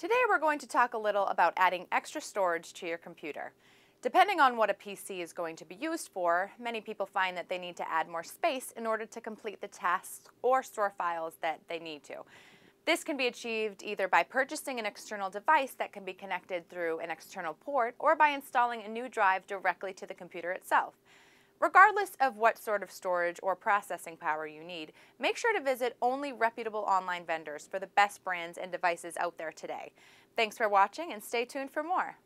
Today we're going to talk a little about adding extra storage to your computer. Depending on what a PC is going to be used for, many people find that they need to add more space in order to complete the tasks or store files that they need to. This can be achieved either by purchasing an external device that can be connected through an external port or by installing a new drive directly to the computer itself. Regardless of what sort of storage or processing power you need, make sure to visit only reputable online vendors for the best brands and devices out there today. Thanks for watching and stay tuned for more.